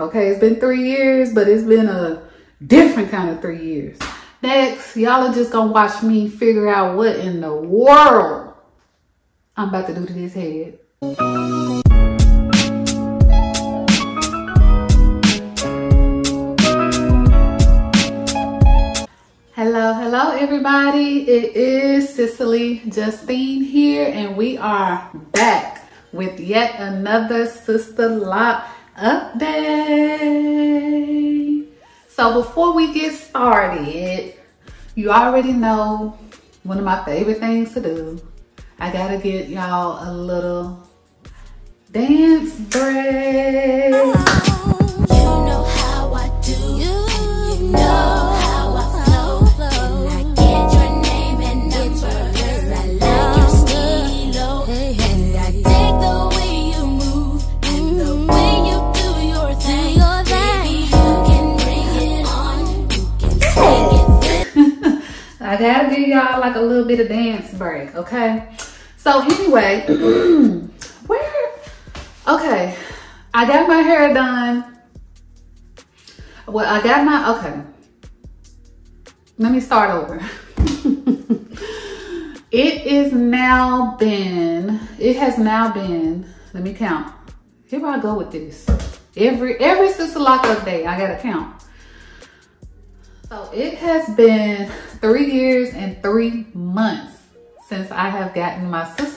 Okay, it's been three years, but it's been a different kind of three years. Next, y'all are just gonna watch me figure out what in the world I'm about to do to this head. Hello, hello everybody. It is Cicely Justine here and we are back with yet another Sisterlock update. So before we get started, you already know one of my favorite things to do. I gotta get y'all a little dance break. You know how I do, you know give y'all like a little bit of dance break, okay? So anyway, where? Okay, I got my hair done. Well, I got my okay. Let me start over. it is now been. It has now been. Let me count. Here I go with this. Every every sister lock update, I gotta count. So it has been three years and three months since I have gotten my sister.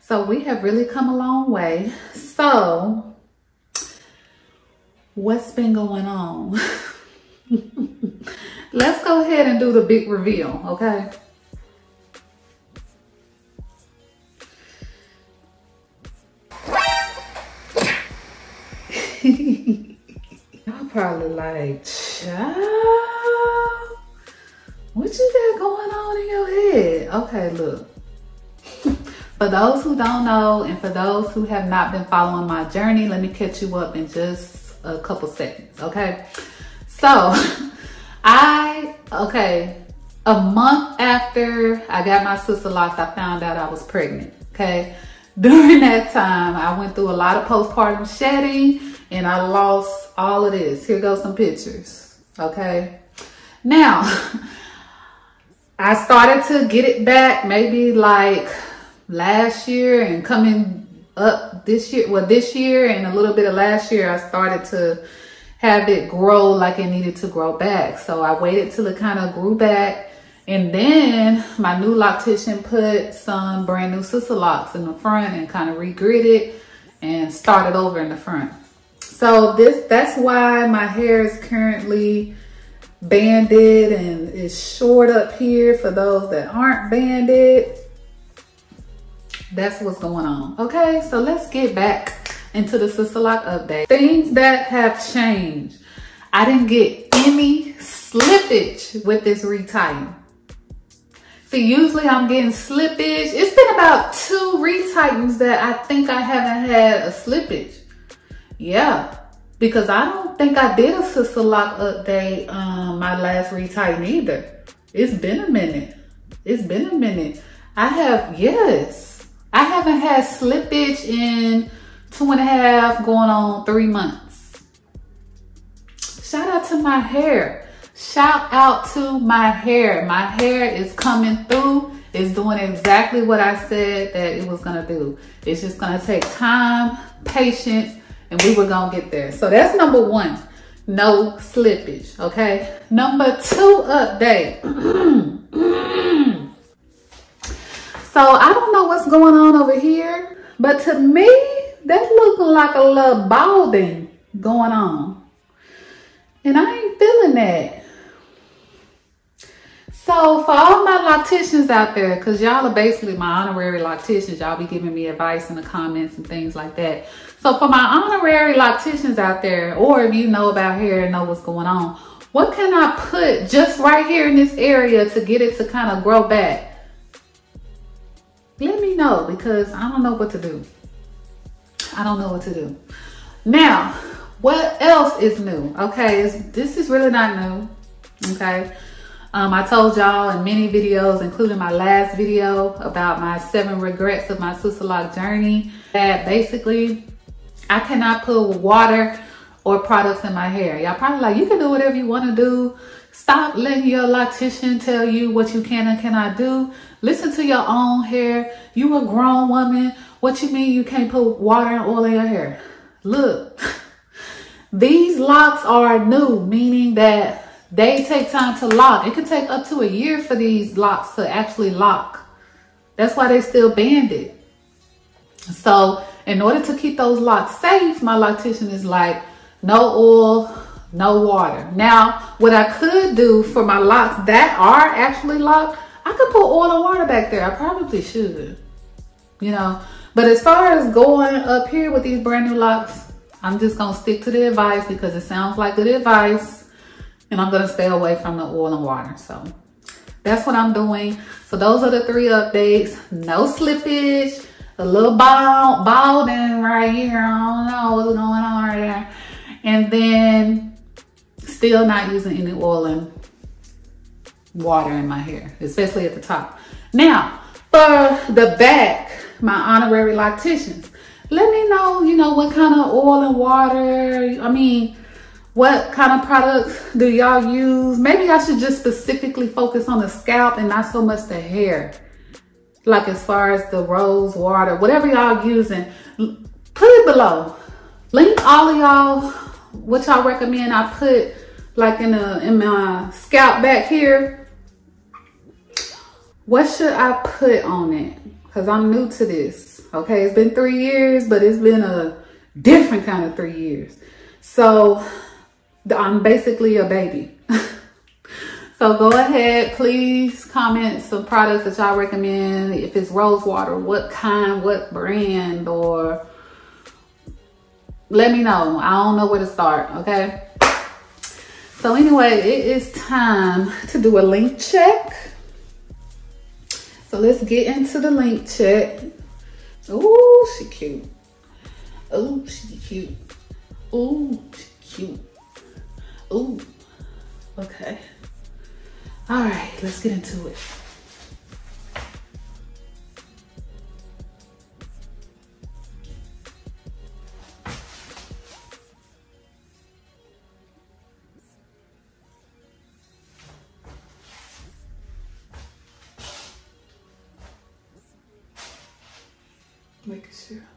So we have really come a long way. So what's been going on? Let's go ahead and do the big reveal, okay? Y'all probably like, child, what you got going on in your head? Okay, look. for those who don't know, and for those who have not been following my journey, let me catch you up in just a couple seconds, okay? So, I, okay, a month after I got my sister locks, I found out I was pregnant, okay? During that time, I went through a lot of postpartum shedding and I lost all of this. Here goes some pictures, okay? Now, I started to get it back maybe like last year and coming up this year. Well, this year and a little bit of last year, I started to have it grow like it needed to grow back. So I waited till it kind of grew back. And then my new loctician put some brand new sister locks in the front and kind of regridded and started over in the front. So this that's why my hair is currently banded and is short up here for those that aren't banded. That's what's going on. Okay, so let's get back into the Sister Lock update. Things that have changed. I didn't get any slippage with this retighten. See, usually I'm getting slippage. It's been about two retightens that I think I haven't had a slippage. Yeah, because I don't think I did a Sister Lock update um, my last retighten either. It's been a minute. It's been a minute. I have, yes. I haven't had slippage in two and a half, going on three months. Shout out to my hair. Shout out to my hair. My hair is coming through. It's doing exactly what I said that it was gonna do. It's just gonna take time, patience, and we were gonna get there. So that's number one, no slippage, okay? Number two update. so I don't know what's going on over here, but to me, that's looking like a little balding going on. And I ain't feeling that. So for all my locticians out there, because y'all are basically my honorary locticians, y'all be giving me advice in the comments and things like that. So for my honorary locticians out there, or if you know about hair and know what's going on, what can I put just right here in this area to get it to kind of grow back? Let me know because I don't know what to do. I don't know what to do. Now, what else is new? Okay, this is really not new. Okay. Um, I told y'all in many videos, including my last video about my seven regrets of my sister lock journey, that basically I cannot put water or products in my hair. Y'all probably like, you can do whatever you want to do. Stop letting your loctician tell you what you can and cannot do. Listen to your own hair. You a grown woman. What you mean you can't put water and oil in your hair? Look, these locks are new, meaning that they take time to lock. It can take up to a year for these locks to actually lock. That's why they still banned it. So in order to keep those locks safe, my loctician is like, no oil, no water. Now, what I could do for my locks that are actually locked, I could put oil and water back there. I probably should, you know. But as far as going up here with these brand new locks, I'm just gonna stick to the advice because it sounds like good advice. And I'm gonna stay away from the oil and water. So that's what I'm doing. So those are the three updates. No slippage, a little bald, balding right here. I don't know what's going on right there. And then still not using any oil and water in my hair, especially at the top. Now, for the back, my honorary locticians, let me know, you know, what kind of oil and water, I mean, what kind of products do y'all use? Maybe I should just specifically focus on the scalp and not so much the hair. Like as far as the rose water, whatever y'all using, put it below. Link all of y'all, what y'all recommend I put like in, a, in my scalp back here. What should I put on it? Because I'm new to this. Okay, it's been three years, but it's been a different kind of three years. So I'm basically a baby. so go ahead, please comment some products that y'all recommend. If it's rose water, what kind, what brand, or let me know. I don't know where to start, okay? So anyway, it is time to do a link check. So let's get into the link check. Oh, she cute. Oh, she cute. Oh, she cute. Oh, okay. All right, let's get into it. Making sure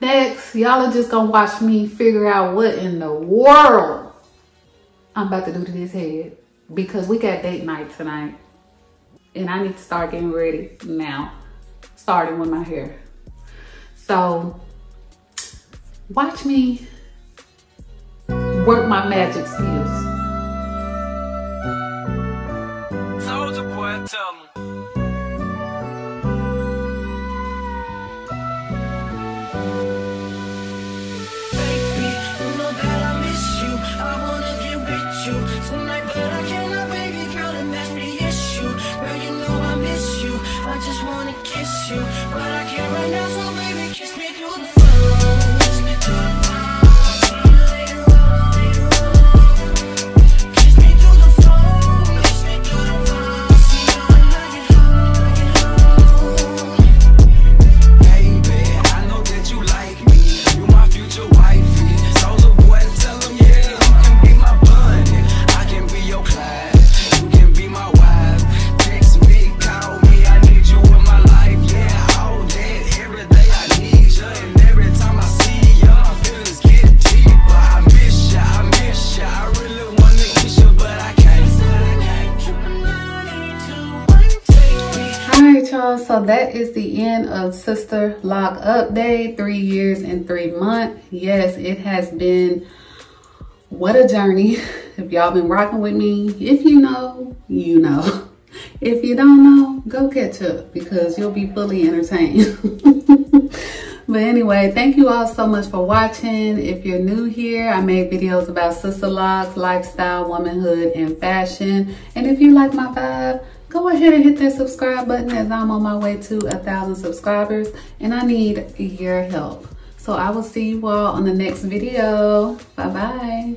Next, y'all are just gonna watch me figure out what in the world I'm about to do to this head because we got date night tonight and I need to start getting ready now, starting with my hair. So watch me work my magic skills. Y'all. So that is the end of Sister Lock Update. Three years and three months. Yes, it has been what a journey. If y'all been rocking with me, if you know, you know. If you don't know, go catch up because you'll be fully entertained. but anyway, thank you all so much for watching. If you're new here, I made videos about sister locks, lifestyle, womanhood, and fashion. And if you like my vibe, go ahead and hit that subscribe button as I'm on my way to a thousand subscribers and I need your help. So I will see you all on the next video. Bye bye.